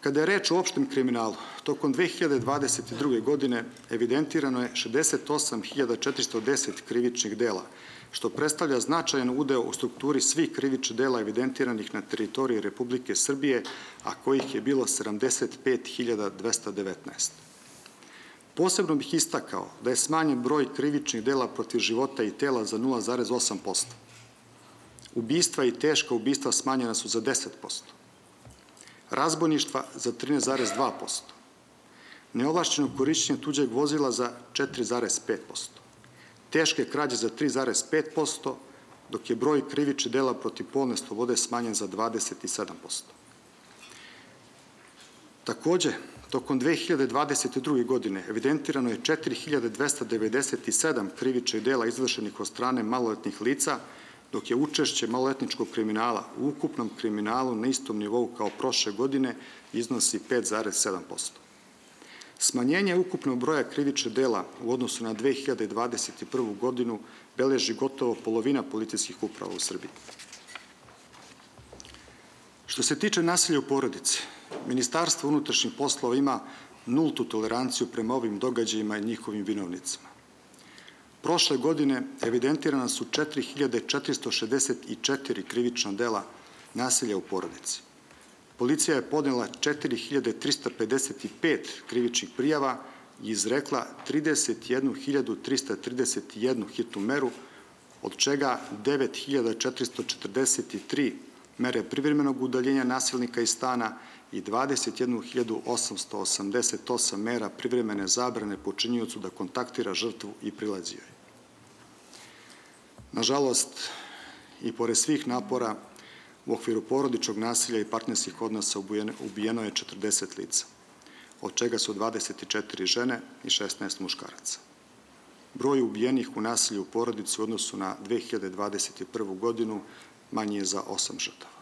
Kada je reč o opštem kriminalu, tokom 2022. godine evidentirano je 68.410 krivičnih dela, što predstavlja značajan udeo u strukturi svih krivičnih dela evidentiranih na teritoriji Republike Srbije, a kojih je bilo 75.219. Posebno bih istakao da je smanjen broj krivičnih dela protiv života i tela za 0,8%. Ubistva i teška ubistva smanjena su za 10%. Razbojništva za 13,2%. Neovlašćeno korišćenje tuđeg vozila za 4,5%. Teške krađe za 3,5%, dok je broj krivičnih dela protiv polne slobode smanjen za 27%. Takođe, tokom 2022. godine evidentirano je 4297 krivičnih dela izvršenih od strane maloletnih lica, dok je učešće maloletničkog kriminala u ukupnom kriminalu na istom nivou kao prošle godine iznosi 5,7%. Smanjenje ukupnog broja krivičnih dela u odnosu na 2021. godinu beleži gotovo polovina policijskih uprava u Srbiji. Što se tiče nasilja u porodici, Ministarstvo unutrašnjih poslova ima nultu toleranciju prema ovim događajima i njihovim vinovnicima. Prošle godine evidentirana su 4464 krivična dela nasilja u porodici. Policija je podnela 4355 krivičnih prijava i izrekla 31.331 hitnu meru, od čega 9443 mere privremenog udaljenja nasilnika iz stana i 21.888 mera privremene zabrane počinjujucu da kontaktira žrtvu i prilazi joj. Nažalost, i pored svih napora, u okviru porodičnog nasilja i partnerskih odnosa ubijeno je 40 lica, od čega su 24 žene i 16 muškaraca. Broj ubijenih u nasilju u porodici u odnosu na 2021. godinu manji je za 8 žrtava.